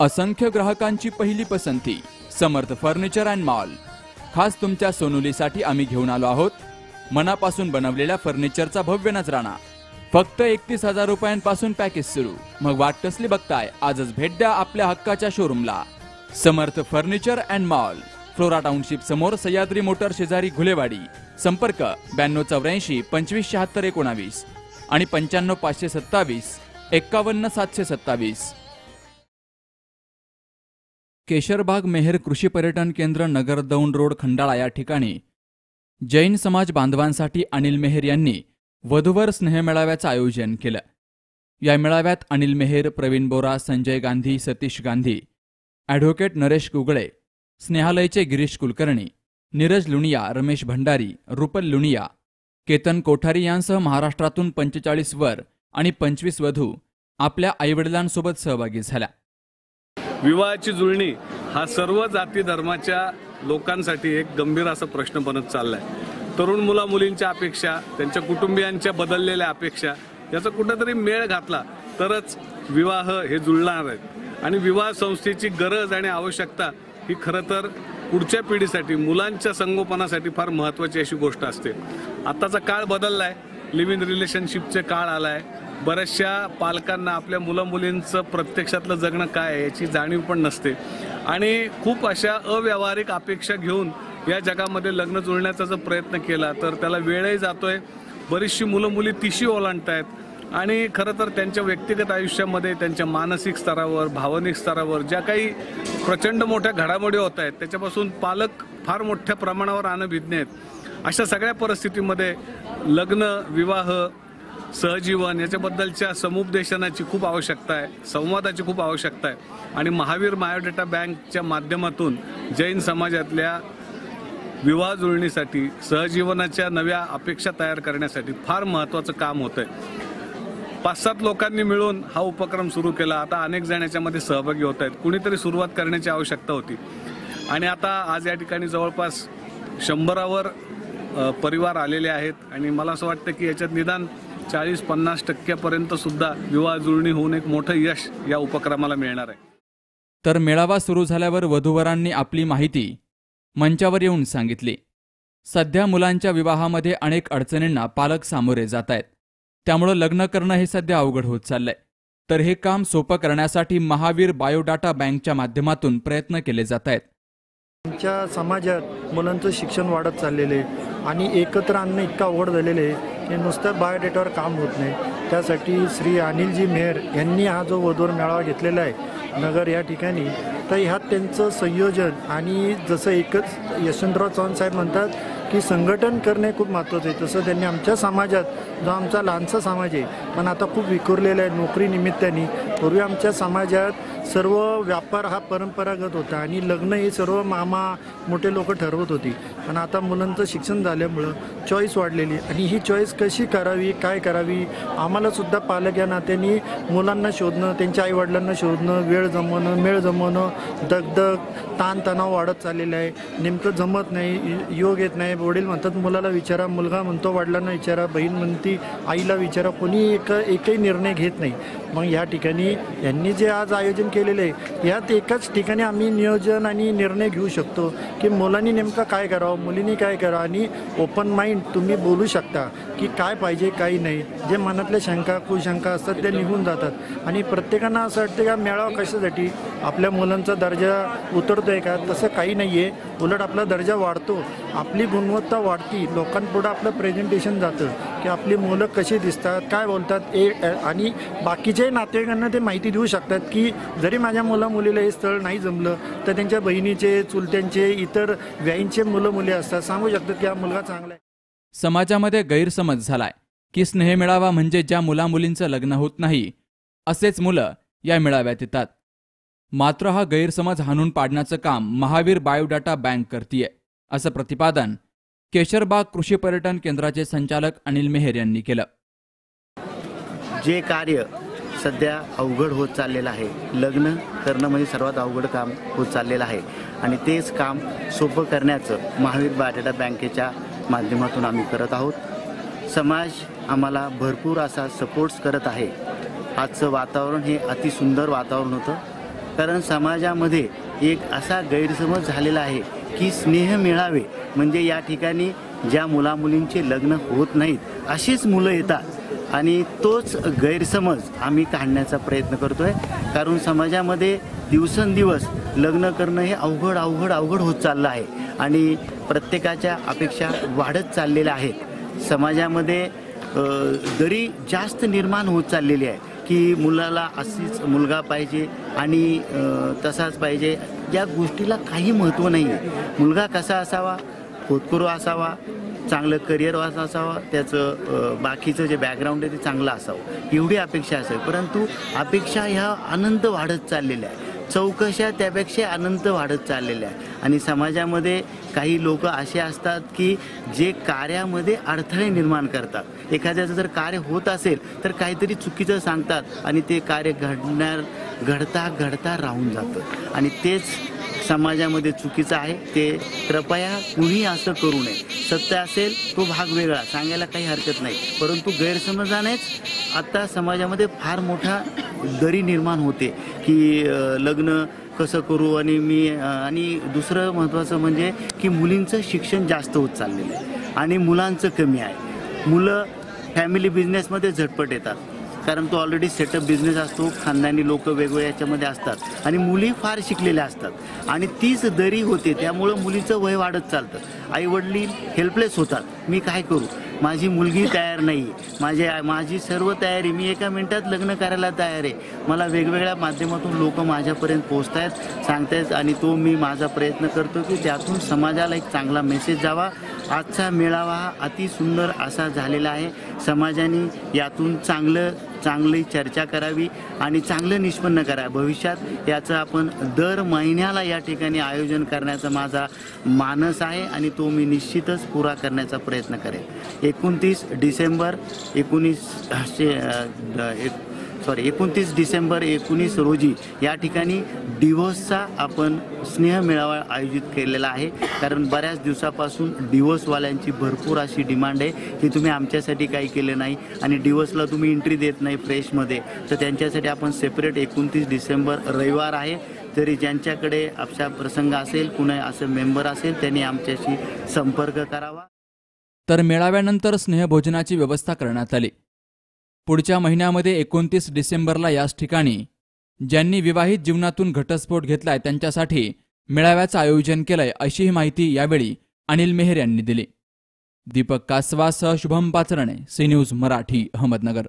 असंख्य ग्राहकांची पहिली पसंती समर्थ फर्निचर अँड मॉल. खास तुमच्या सोनुलीसाठी आम्ही घेऊन आलो आहोत मनापासून बनवलेल्या फर्निचरचा भव्य नजराणा. फक्त एकतीस हजार रुपयांपासून पॅकेज सुरू. मग वाट कसली बघताय? आजच भेट द्या आपल्या हक्काच्या शोरूमला. Samarth furniture and mall. Flora township समोर सह्याद्री मोटर शेजारी घुलेवाडी. संपर्क ब्याण्णव चौऱ्याऐंशी पंचवीस शहात्तर एकोणावीस आणि पंच्याण्णव पाचशे सत्तावीस एक्कावन्न सातशे सत्तावीस. केशरबाग मेहेर कृषी पर्यटन केंद्र नगर दौंड रोड खंडाळा या ठिकाणी जैन समाज बांधवांसाठी अनिल मेहेर यांनी वधूवर स्नेहमेळाव्याचं आयोजन केलं. या मेळाव्यात अनिल मेहेर प्रवीण बोरा संजय गांधी सतीश गांधी ॲडव्होकेट नरेश कुगळे स्नेहालयचे गिरीश कुलकर्णी नीरज लुणिया रमेश भंडारी रुपल लुणिया केतन कोठारी यांसह महाराष्ट्रातून पंचेचाळीस वर आणि पंचवीस वधू आपल्या आईवडिलांसोबत सहभागी झाल्या. विवाहाची जुळणी हा सर्व जाती धर्माच्या लोकांसाठी एक गंभीर असा प्रश्न बनत चाललाय. तरुण मुला मुलींच्या अपेक्षा त्यांच्या कुटुंबियांच्या बदललेल्या अपेक्षा याचा कुठेतरी मेळ घातला तरच विवाह हे जुळणार आहेत. आणि विवाह संस्थेची गरज आणि आवश्यकता ही खरं तर पुढच्या पिढीसाठी मुलांच्या संगोपनासाठी फार महत्त्वाची अशी गोष्ट असते. आत्ताचा काळ बदलला आहे लिव्ह इन रिलेशनशिपचे काळ आलाय. बऱ्याचशा पालकांना आपल्या मुलं मुलींचं प्रत्यक्षातलं जगणं काय आहे याची जाणीव पण नसते. आणि खूप अशा अव्यावहारिक अपेक्षा घेऊन या जगामध्ये लग्न जुळण्याचा जर प्रयत्न केला तर त्याला वेळही जातोय. बरीचशी मुलं मुली तिशी ओलांडत आहेत आणि खरं तर त्यांच्या व्यक्तिगत आयुष्यामध्ये त्यांच्या मानसिक स्तरावर भावनिक स्तरावर ज्या काही प्रचंड मोठ्या घडामोडी होत आहेत त्याच्यापासून पालक फार मोठ्या प्रमाणावर अनभिज्ञ आहेत. अशा सगळ्या परिस्थितीमध्ये लग्न विवाह सहजीवन याच्याबद्दलच्या समुपदेशनाची खूप आवश्यकता आहे संवादाची खूप आवश्यकता आहे. आणि महावीर बायोडेटा बँकच्या माध्यमातून जैन समाजातल्या विवाह जुळणीसाठी सहजीवनाच्या नव्या अपेक्षा तयार करण्यासाठी फार महत्त्वाचं काम होतं आहे पाच सात लोकांनी मिळून हा उपक्रम सुरू केला. आता अनेक जण याच्यामध्ये सहभागी होत आहेत. कुणीतरी सुरुवात करण्याची आवश्यकता होती. आणि आता आज या ठिकाणी जवळपास शंभरावर परिवार आलेले आहेत आणि मला असं वाटतं की याच्यात निदान चाळीस पन्नास टक्क्यापर्यंत सुद्धा विवाह जुळणी होऊन एक मोठं यश या उपक्रमाला मिळणार आहे. तर मेळावा सुरू झाल्यावर वधूवरांनी आपली माहिती मंचावर येऊन सांगितली. सध्या मुलांच्या विवाहामध्ये अनेक अडचणींना पालक सामोरे जात आहेत. त्यामुळं लग्न करणं हे सध्या अवघड होत चाललंय. तर हे काम सोपं करण्यासाठी महावीर बायोडाटा बँकच्या माध्यमातून प्रयत्न केले जात आहेत. आमच्या समाजात मुलांचं शिक्षण वाढत चाललेलं आहे आणि एकत्र आणणं इतकं अवघड झालेलं आहे की नुसतं बायोडेटावर काम होत नाही. त्यासाठी श्री अनिलजी मेहर यांनी हा जो वधूर मेळावा घेतलेला आहे नगर या ठिकाणी तर ह्यात त्यांचं संयोजन आणि जसं एकच यशवंतराव चव्हाण साहेब म्हणतात की संघटन करणे खूप महत्त्वाचं आहे. तसं त्यांनी आमच्या समाजात जो आमचा लहानसा समाज आहे पण आता खूप विखुरलेला आहे नोकरीनिमित्ताने पूर्वी आमच्या समाजात सर्व व्यापार हा परंपरागत होता आणि लग्न हे सर्व मामा मोठे लोक ठरवत होती. पण आता मुलांचं शिक्षण झाल्यामुळं चॉईस वाढलेली आणि ही चॉईस कशी करावी काय करावी आम्हालासुद्धा पालक या नात्याने मुलांना शोधणं त्यांच्या आईवडिलांना शोधणं वेळ जमवणं मेळ जमवणं दगदग ताणतणाव वाढत चाललेला आहे. नेमकं जमत नाही योग येत नाही. वडील म्हणतात मुलाला विचारा मुलगा म्हणतो वडिलांना विचारा बहीण म्हणती आईला विचारा. कोणी एक एकही निर्णय घेत नाही. मग या ठिकाणी यांनी जे आज आयोजन केलं केलेलं आहे. यात एकाच ठिकाणी आम्ही नियोजन आणि निर्णय घेऊ शकतो की मुलांनी नेमकं काय करावं मुलींनी काय करावं आणि ओपन माइंड तुम्ही बोलू शकता की काय पाहिजे काही नाही. जे मनातल्या शंका कुशंका असतात त्या निघून जातात. आणि प्रत्येकांना असं वाटतं का मेळावा कशासाठी? आपल्या मुलांचा दर्जा उतरतोय का? तसं काही नाही आहे उलट आपला दर्जा वाढतो. आपली गुणवत्ता वाढती. लोकांपुढं आपलं प्रेझेंटेशन जातं की आपली मुलं कशी दिसतात काय बोलतात ए आणि बाकीच्याही नातेवाईकांना ते माहिती देऊ शकतात की जरी माझ्या मुला मुलीला हे स्थळ नाही जमलं तर त्यांच्या बहिणीचे चुलत्यांचे इतर व्याईंचे मुलं मुली असतात. सांगू शकतात की हा मुलगा चांगला आहे. समाजामध्ये गैरसमज झालाय की स्नेह मेळावा म्हणजे ज्या मुलामुलींचं लग्न होत नाही असेच मुलं या मेळाव्यात येतात. मात्र हा गैरसमज हाणून पाडण्याचं काम महावीर बायोडाटा बँक करतीये असं प्रतिपादन केशरबाग कृषी पर्यटन केंद्राचे संचालक अनिल मेहेर यांनी केलं. जे कार्य सध्या अवघड होत चाललेलं आहे. लग्न करणं म्हणजे सर्वात अवघड काम होत चाललेलं आहे. आणि तेच काम सोपं करण्याचं महावीर बटाटा बँकेच्या माध्यमातून आम्ही करत आहोत. समाज आम्हाला भरपूर असा सपोर्ट्स करत आहे. आजचं वातावरण हे अतिसुंदर वातावरण होतं. कारण समाजामध्ये एक असा गैरसमज झालेला आहे की स्नेह मिळावे. म्हणजे या ठिकाणी ज्या मुलामुलींचे लग्न होत नाहीत अशीच मुलं येतात. आणि तोच गैरसमज आम्ही काढण्याचा प्रयत्न करतोय. कारण समाजामध्ये दिवसेंदिवस लग्न करणं हे अवघड अवघड अवघड होत चाललं आहे. आणि प्रत्येकाच्या अपेक्षा वाढत चाललेल्या आहेत. समाजामध्ये दरी जास्त निर्माण होत चाललेली आहे की मुलाला अशीच मुलगा पाहिजे आणि तसाच पाहिजे. या गोष्टीला काही महत्त्व नाही आहे मुलगा कसा असावा? होतकरू असावा? चांगलं करिअर असावा त्याचं बाकीचं जे बॅकग्राऊंड आहे ते चांगलं असावं. एवढी अपेक्षा असेल. परंतु अपेक्षा ह्या अनंत वाढत चाललेल्या आहे चौकशा त्यापेक्षा अनंत वाढत चाललेल्या आहे आणि समाजामध्ये काही लोक असे असतात की जे कार्यामध्ये अडथळे निर्माण करतात. एखाद्याचं जर कार्य होत असेल तर काहीतरी चुकीचं सांगतात आणि ते कार्य घडणार घडता घडता राहून जातं. आणि तेच समाजामध्ये चुकीचं आहे ते कृपया कुणी असं करू नये. सत्य असेल तो भाग वेगळा. सांगायला काही हरकत नाही. परंतु गैरसमजानेच आत्ता समाजामध्ये फार मोठा दरी निर्माण होते की लग्न कसं करू आणि मी आणि दुसरं महत्त्वाचं म्हणजे की मुलींचं शिक्षण जास्त होत चाललेलं आहे आणि मुलांचं कमी आहे. मुलं फॅमिली बिझनेसमध्ये झटपट येतात. कारण तो ऑलरेडी सेटअप बिझनेस असतो खानदानी लोक वेगवेगळ्या याच्यामध्ये असतात आणि मुली फार शिकलेल्या असतात. आणि तीच दरी होते त्यामुळं मुलीचं वय वाढत चालतं. आई वडील हेल्पलेस होतात. मी काय करू? माझी मुलगी तयार नाही. माझे माझी सर्व तयारी मी एका मिनिटात लग्न करायला तयार आहे. मला वेगवेगळ्या माध्यमातून लोक माझ्यापर्यंत पोहोचत आहेत सांगतायत आणि तो मी माझा प्रयत्न करतो की त्यातून समाजाला एक चांगला मेसेज जावा आजचा मेळावा हा अतिसुंदर असा झालेला आहे. समाजाने यातून चांगलं चांगली चर्चा करावी आणि चांगलं निष्पन्न करा. भविष्यात याचं आपण दर महिन्याला या ठिकाणी आयोजन करण्याचा माझा मानस आहे आणि तो मी निश्चितच पुरा करण्याचा प्रयत्न करेन एकोणतीस डिसेंबर एकोणीसशे एक सॉरी एकोणतीस डिसेंबर एकोणीस रोजी या ठिकाणी डिवोर्सचा आपण स्नेह मेळावा आयोजित केलेला आहे. कारण बऱ्याच दिवसापासून डिवोर्सवाल्यांची भरपूर अशी डिमांड आहे की तुम्ही आमच्यासाठी काही केलं नाही आणि डिवोर्सला तुम्ही एंट्री देत नाही फ्रेशमध्ये तर त्यांच्यासाठी आपण सेपरेट एकोणतीस डिसेंबर रविवार आहे. तरी ज्यांच्याकडे अशा प्रसंग असेल कुणा असं मेंबर असेल त्यांनी आमच्याशी संपर्क करावा. तर मेळाव्यानंतर स्नेहभोजनाची व्यवस्था करण्यात आली. पुढच्या महिन्यामध्ये एकोणतीस डिसेंबरला याच ठिकाणी. ज्यांनी विवाहित जीवनातून घटस्फोट घेतलाय त्यांच्यासाठी मेळाव्याचं आयोजन केलंय अशीही माहिती यावेळी अनिल मेहर यांनी दिली. दीपक कासवासह शुभम पाचरणे सी न्यूज मराठी अहमदनगर.